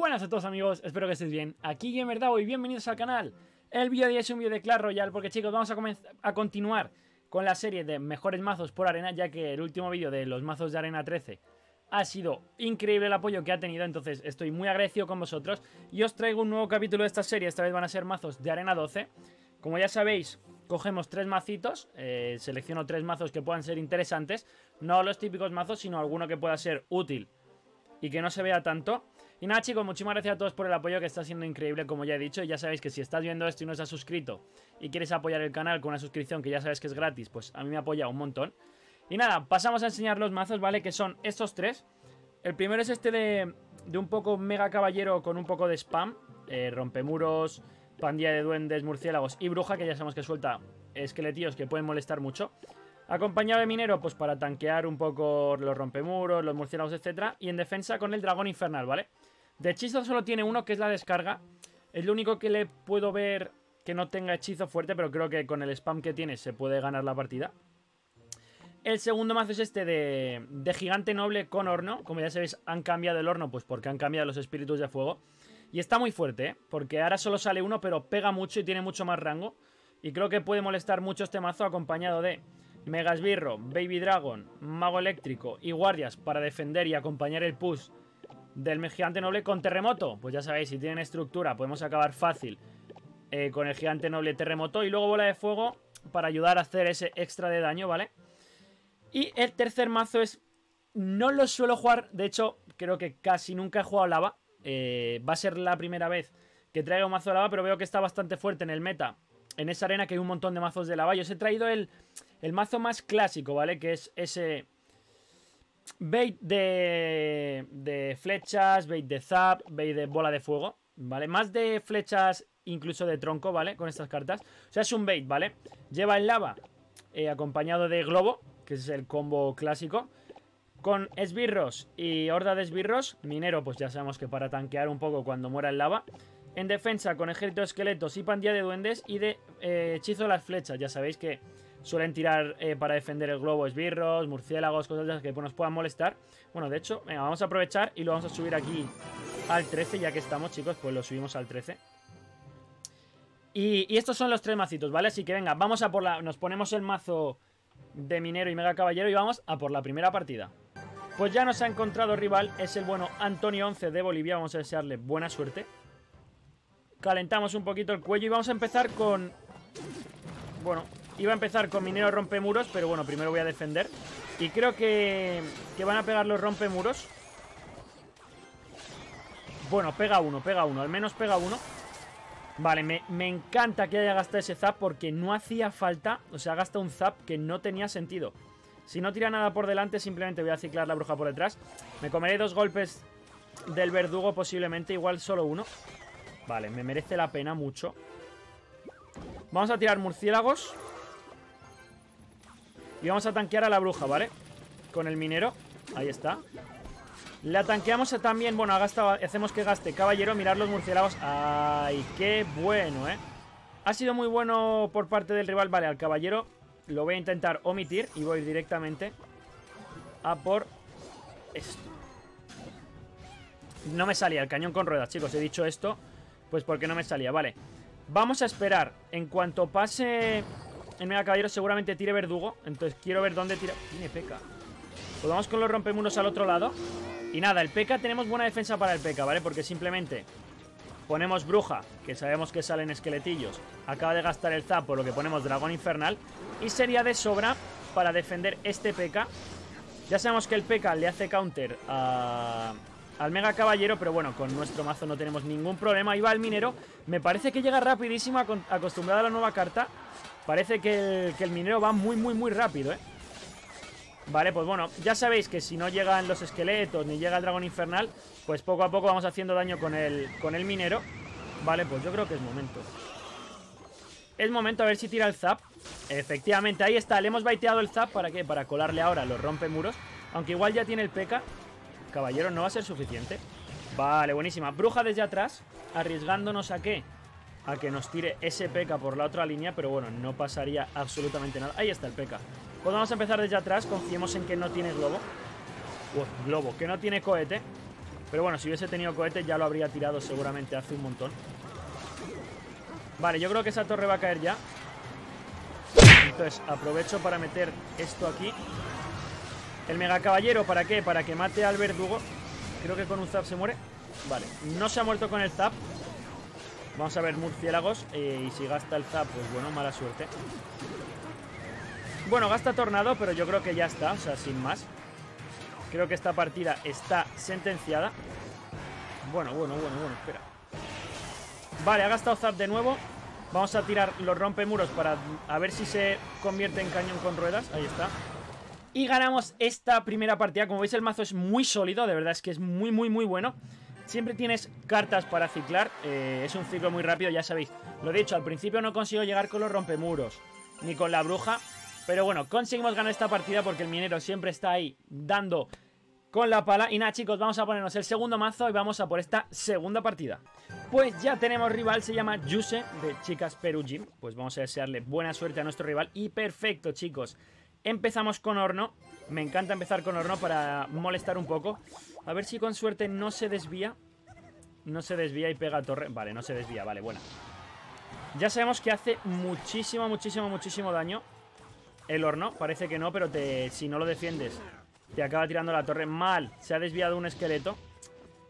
Buenas a todos amigos, espero que estéis bien. Aquí Gamerdao y bienvenidos al canal. El vídeo de hoy es un vídeo de Clash Royale porque chicos vamos a, a continuar con la serie de mejores mazos por arena ya que el último vídeo de los mazos de arena 13 ha sido increíble el apoyo que ha tenido, entonces estoy muy agradecido con vosotros y os traigo un nuevo capítulo de esta serie, esta vez van a ser mazos de arena 12. Como ya sabéis, cogemos tres mazitos, eh, selecciono tres mazos que puedan ser interesantes, no los típicos mazos, sino alguno que pueda ser útil y que no se vea tanto. Y nada chicos, muchísimas gracias a todos por el apoyo que está siendo increíble como ya he dicho. Ya sabéis que si estás viendo esto y no estás suscrito y quieres apoyar el canal con una suscripción que ya sabes que es gratis, pues a mí me apoya un montón. Y nada, pasamos a enseñar los mazos, ¿vale? Que son estos tres. El primero es este de, de un poco mega caballero con un poco de spam. Eh, rompemuros, pandilla de duendes, murciélagos y bruja, que ya sabemos que suelta esqueletillos que pueden molestar mucho. Acompañado de minero, pues para tanquear un poco los rompemuros, los murciélagos, etc. Y en defensa con el dragón infernal, ¿vale? De hechizo solo tiene uno, que es la descarga. Es lo único que le puedo ver que no tenga hechizo fuerte, pero creo que con el spam que tiene se puede ganar la partida. El segundo mazo es este de, de, gigante noble con horno. Como ya sabéis, han cambiado el horno, pues porque han cambiado los espíritus de fuego. Y está muy fuerte, ¿eh? Porque ahora solo sale uno, pero pega mucho y tiene mucho más rango. Y creo que puede molestar mucho este mazo acompañado de Megasbirro, Baby Dragon, Mago Eléctrico y Guardias para defender y acompañar el push del gigante noble con terremoto. Pues ya sabéis, si tienen estructura podemos acabar fácil eh, con el gigante noble terremoto. Y luego bola de fuego para ayudar a hacer ese extra de daño, ¿vale? Y el tercer mazo es... No lo suelo jugar, de hecho creo que casi nunca he jugado lava. Eh, va a ser la primera vez que traiga un mazo de lava, pero veo que está bastante fuerte en el meta. En esa arena que hay un montón de mazos de lava. Yo os he traído el, el mazo más clásico, ¿vale? Que es ese bait de, de flechas, bait de zap, bait de bola de fuego, ¿vale? Más de flechas, incluso de tronco, ¿vale? Con estas cartas. O sea, es un bait, ¿vale? Lleva el lava eh, acompañado de globo, que es el combo clásico. Con esbirros y horda de esbirros, minero, pues ya sabemos que para tanquear un poco cuando muera el lava. En defensa con ejército de esqueletos y pandilla de duendes y de eh, hechizo de las flechas. Ya sabéis que suelen tirar eh, para defender el globo esbirros, murciélagos, cosas de esas que nos puedan molestar. Bueno, de hecho, venga, vamos a aprovechar y lo vamos a subir aquí al 13, ya que estamos, chicos, pues lo subimos al 13. Y, y estos son los tres macitos, ¿vale? Así que venga, vamos a por la... Nos ponemos el mazo de minero y mega caballero y vamos a por la primera partida. Pues ya nos ha encontrado rival, es el bueno Antonio 11 de Bolivia, vamos a desearle buena suerte. Calentamos un poquito el cuello y vamos a empezar con... Bueno, iba a empezar con minero rompemuros, pero bueno, primero voy a defender. Y creo que, que van a pegar los rompemuros. Bueno, pega uno, pega uno, al menos pega uno. Vale, me, me, encanta que haya gastado ese zap porque no hacía falta, o sea, gasta un zap que no tenía sentido. Si no tira nada por delante, simplemente voy a ciclar la bruja por detrás. Me comeré dos golpes del verdugo posiblemente, igual solo uno. Vale, me merece la pena mucho. Vamos a tirar murciélagos. Y vamos a tanquear a la bruja, ¿vale? Con el minero. Ahí está. La tanqueamos también, bueno, ha gastado, hacemos que gaste caballero, mirar los murciélagos. ¡Ay, qué bueno, eh! Ha sido muy bueno por parte del rival. Vale, al caballero lo voy a intentar omitir y voy directamente a por esto. No me salía el cañón con ruedas, chicos. He dicho esto, pues porque no me salía. Vale, vamos a esperar. En cuanto pase el mega caballero, seguramente tire verdugo. Entonces quiero ver dónde tira... Tiene peca. Pues vamos con los rompemuros al otro lado. Y nada, el P.K. tenemos buena defensa para el P.K., ¿vale? Porque simplemente ponemos bruja, que sabemos que salen esqueletillos. Acaba de gastar el zap, por lo que ponemos dragón infernal. Y sería de sobra para defender este P.K. Ya sabemos que el P.K. le hace counter a, al Mega Caballero, pero bueno, con nuestro mazo no tenemos ningún problema. Ahí va el minero. Me parece que llega rapidísimo, acostumbrado a la nueva carta. Parece que el, minero va muy, muy, muy rápido, ¿eh? Vale, pues bueno, ya sabéis que si no llegan los esqueletos ni llega el dragón infernal, pues poco a poco vamos haciendo daño con el, con el minero. Vale, pues yo creo que es momento. Es momento a ver si tira el zap. Efectivamente, ahí está, le hemos baiteado el zap, ¿para qué? Para colarle ahora los rompemuros. Aunque igual ya tiene el peca. Caballero, no va a ser suficiente. Vale, buenísima. Bruja desde atrás, arriesgándonos a qué? A que nos tire ese peca por la otra línea, pero bueno, no pasaría absolutamente nada. Ahí está el peca. Pues vamos a empezar desde atrás, confiemos en que no tiene globo. globo, que no tiene cohete. Pero bueno, si hubiese tenido cohete ya lo habría tirado seguramente hace un montón. Vale, yo creo que esa torre va a caer ya. Entonces aprovecho para meter esto aquí. El mega caballero, ¿para qué? Para que mate al verdugo. Creo que con un zap se muere. Vale, no se ha muerto con el zap. Vamos a ver murciélagos. Eh, y si gasta el zap, pues bueno, mala suerte. Bueno, gasta tornado, pero yo creo que ya está. O sea, sin más. Creo que esta partida está sentenciada. Bueno, bueno, bueno, bueno, espera. Vale, ha gastado zap de nuevo. Vamos a tirar los rompemuros para a ver si se convierte en cañón con ruedas. Ahí está. Y ganamos esta primera partida. Como veis, el mazo es muy sólido. De verdad es que es muy, muy, muy bueno. Siempre tienes cartas para ciclar. Eh, es un ciclo muy rápido, ya sabéis. Lo dicho, al principio no consigo llegar con los rompemuros. Ni con la bruja. Pero bueno, conseguimos ganar esta partida porque el minero siempre está ahí dando con la pala. Y nada, chicos, vamos a ponernos el segundo mazo y vamos a por esta segunda partida. Pues ya tenemos rival, se llama Yuse de Chicas Peru Gym. Pues vamos a desearle buena suerte a nuestro rival. Y perfecto, chicos. Empezamos con horno. Me encanta empezar con horno para molestar un poco. A ver si con suerte no se desvía. No se desvía y pega torre. Vale, no se desvía, vale, buena. Ya sabemos que hace muchísimo, muchísimo, muchísimo daño el horno. Parece que no, pero si no lo defiendes, te acaba tirando la torre. Mal, se ha desviado un esqueleto.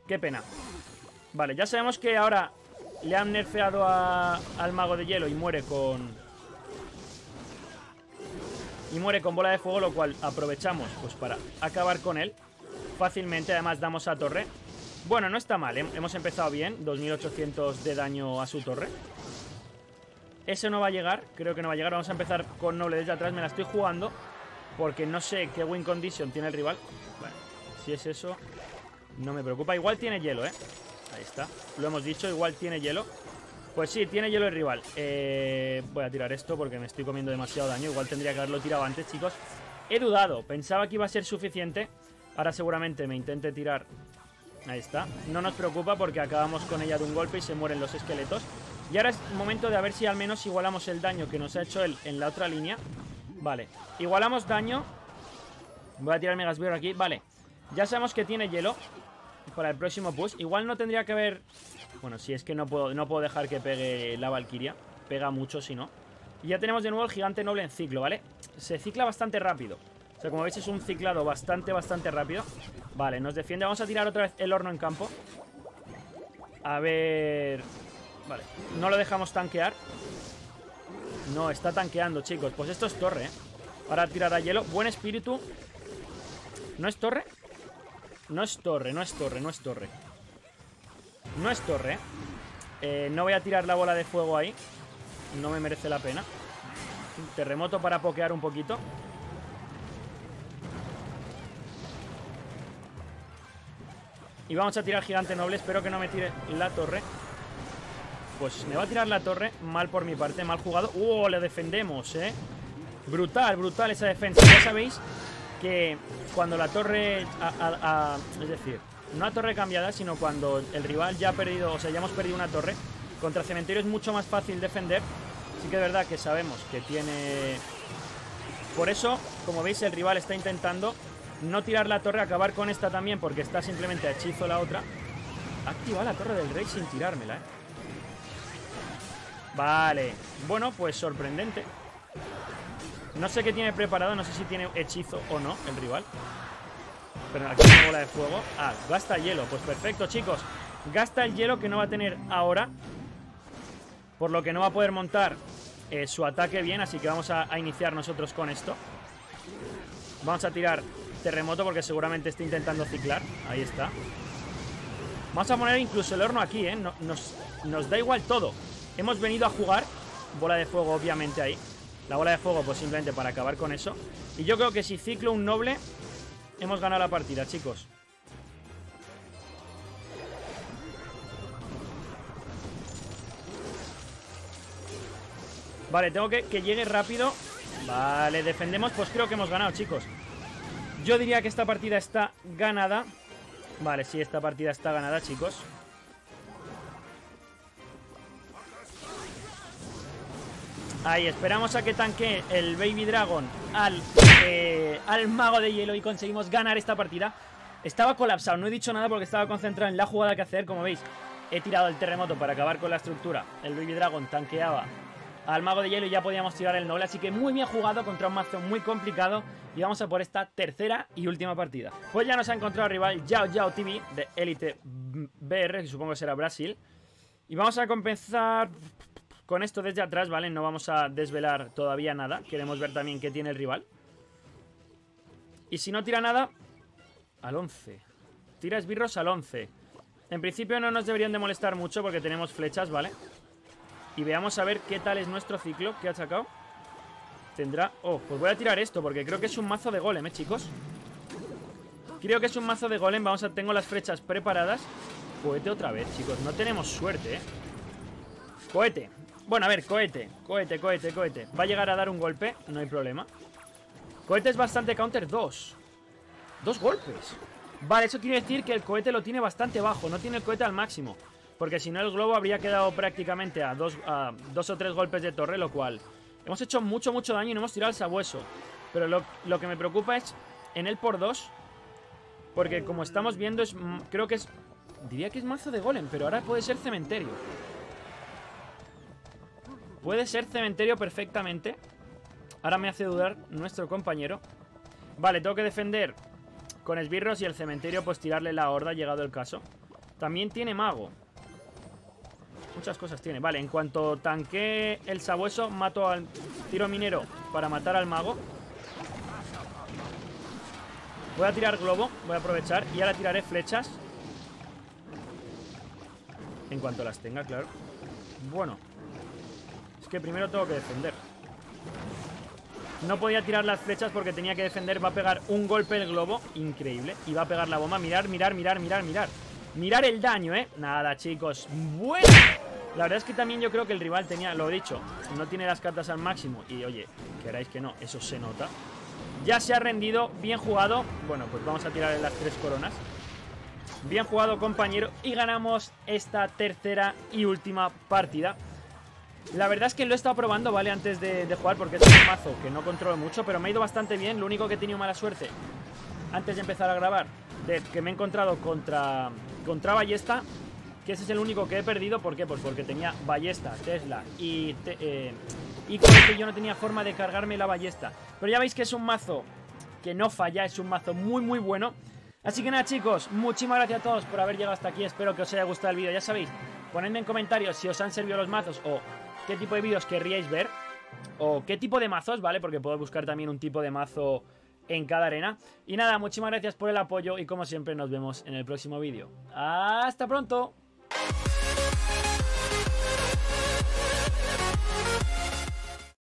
Qué pena. Vale, ya sabemos que ahora le han nerfeado al mago de hielo y muere con... Y muere con bola de fuego, lo cual aprovechamos pues para acabar con él fácilmente. Además damos a torre. Bueno, no está mal, ¿eh? hemos empezado bien. 2800 de daño a su torre. Ese no va a llegar, creo que no va a llegar. Vamos a empezar con noble desde atrás. Me la estoy jugando porque no sé qué win condition tiene el rival. Bueno, si es eso, no me preocupa. Igual tiene hielo, ¿eh? Ahí está. Lo hemos dicho, igual tiene hielo. Pues sí, tiene hielo el rival. Eh, voy a tirar esto porque me estoy comiendo demasiado daño. Igual tendría que haberlo tirado antes, chicos. He dudado. Pensaba que iba a ser suficiente. Ahora seguramente me intente tirar... Ahí está. No nos preocupa porque acabamos con ella de un golpe y se mueren los esqueletos. Y ahora es momento de a ver si al menos igualamos el daño que nos ha hecho él en la otra línea. Vale. Igualamos daño. Voy a tirar Megasbear aquí. Vale. Ya sabemos que tiene hielo para el próximo push. Igual no tendría que haber... Bueno, si es que no puedo, no puedo dejar que pegue la Valkyria. Pega mucho si no. Y ya tenemos de nuevo el gigante noble en ciclo, ¿vale? Se cicla bastante rápido. O sea, como veis es un ciclado bastante, bastante rápido. Vale, nos defiende. Vamos a tirar otra vez el horno en campo. A ver... Vale, no lo dejamos tanquear. No, está tanqueando, chicos. Pues esto es torre, ¿eh? Para tirar a hielo. Buen espíritu. ¿No es torre? No es torre, no es torre, no es torre. No es torre, ¿eh? no voy a tirar la bola de fuego ahí. No me merece la pena. terremoto para pokear un poquito. Y vamos a tirar gigante noble. Espero que no me tire la torre. Pues me va a tirar la torre. Mal por mi parte, mal jugado. ¡Uh! Le defendemos, ¿eh? Brutal, brutal esa defensa. Ya sabéis que cuando la torre... es decir, no la torre cambiada, sino cuando el rival ya ha perdido, o sea, ya hemos perdido una torre, contra cementerio es mucho más fácil defender. Sí que es verdad que sabemos que tiene... Por eso, como veis, el rival está intentando no tirar la torre, acabar con esta también, porque está simplemente a hechizo la otra. Ha la torre del rey sin tirármela, ¿eh? Vale. Bueno, pues sorprendente. No sé qué tiene preparado, no sé si tiene hechizo o no el rival. Pero aquí una bola de fuego. Ah, gasta hielo. Pues perfecto, chicos. Gasta el hielo que no va a tener ahora. Por lo que no va a poder montar eh, su ataque bien. Así que vamos a, iniciar nosotros con esto. Vamos a tirar terremoto porque seguramente está intentando ciclar. Ahí está. Vamos a poner incluso el horno aquí, ¿eh? nos, nos da igual todo. Hemos venido a jugar. Bola de fuego, obviamente, ahí. La bola de fuego, pues simplemente para acabar con eso. Y yo creo que si ciclo un noble, hemos ganado la partida, chicos. Vale, tengo que que llegue rápido. Vale, defendemos, pues creo que hemos ganado, chicos. Yo diría que esta partida está ganada. Vale, sí, esta partida está ganada, chicos. Ahí, esperamos a que tanque el Baby Dragon al, eh, al Mago de Hielo y conseguimos ganar esta partida. Estaba colapsado, no he dicho nada porque estaba concentrado en la jugada que hacer, como veis. He tirado el terremoto para acabar con la estructura. El Baby Dragon tanqueaba al mago de hielo y ya podíamos tirar el noble. Así que muy bien jugado contra un mazo muy complicado. Y vamos a por esta tercera y última partida. Pues ya nos ha encontrado el rival Yao Yao TV de Elite BR, que supongo que será Brasil. Y vamos a compensar con esto desde atrás, ¿vale? No vamos a desvelar todavía nada. Queremos ver también qué tiene el rival. Y si no tira nada, al 11. Tira esbirros al 11. En principio no nos deberían de molestar mucho porque tenemos flechas, ¿vale? Y veamos a ver qué tal es nuestro ciclo que ha sacado. Tendrá... Oh, pues voy a tirar esto porque creo que es un mazo de golem, ¿eh, chicos? Creo que es un mazo de golem. Vamos a... Tengo las flechas preparadas. Cohete otra vez, chicos. No tenemos suerte, ¿eh? Cohete. Bueno, a ver, cohete. Cohete, cohete, cohete. Va a llegar a dar un golpe. No hay problema. Cohete es bastante counter. Dos. Dos golpes. Vale, eso quiere decir que el cohete lo tiene bastante bajo. No tiene el cohete al máximo. Porque si no el globo habría quedado prácticamente a dos, a dos o tres golpes de torre, lo cual... Hemos hecho mucho, mucho daño y no hemos tirado el sabueso. Pero lo, lo que me preocupa es en el por dos. Porque como estamos viendo, es creo que es... Diría que es mazo de golem, pero ahora puede ser cementerio. Puede ser cementerio perfectamente. Ahora me hace dudar nuestro compañero. Vale, tengo que defender con esbirros y el cementerio pues tirarle la horda, llegado el caso. También tiene mago. Muchas cosas tiene. Vale, en cuanto tanque el sabueso, mato al tiro minero para matar al mago. Voy a tirar globo, voy a aprovechar y ahora tiraré flechas. En cuanto las tenga, claro. Bueno. Es que primero tengo que defender. No podía tirar las flechas porque tenía que defender. Va a pegar un golpe el globo. Increíble. Y va a pegar la bomba. Mirar, mirar, mirar, mirar, mirar. Mirar el daño, ¿eh? Nada, chicos. Bueno. La verdad es que también yo creo que el rival tenía, lo he dicho, no tiene las cartas al máximo. Y oye, queráis que no, eso se nota. Ya se ha rendido, bien jugado. Bueno, pues vamos a tirar las tres coronas. Bien jugado, compañero. Y ganamos esta tercera y última partida. La verdad es que lo he estado probando, ¿vale? Antes de, jugar porque es un mazo que no controlo mucho, pero me ha ido bastante bien. Lo único que he tenido mala suerte antes de empezar a grabar, de que me he encontrado contra, contra Ballesta, que ese es el único que he perdido. ¿Por qué? Pues porque tenía Ballesta, Tesla y, eh, y con que yo no tenía forma de cargarme la Ballesta. Pero ya veis que es un mazo que no falla, es un mazo muy muy bueno. Así que nada chicos, muchísimas gracias a todos por haber llegado hasta aquí, espero que os haya gustado el vídeo, ya sabéis, ponedme en comentarios si os han servido los mazos o qué tipo de vídeos querríais ver o qué tipo de mazos, ¿vale? Porque puedo buscar también un tipo de mazo en cada arena. Y nada, muchísimas gracias por el apoyo y como siempre nos vemos en el próximo vídeo. ¡Hasta pronto!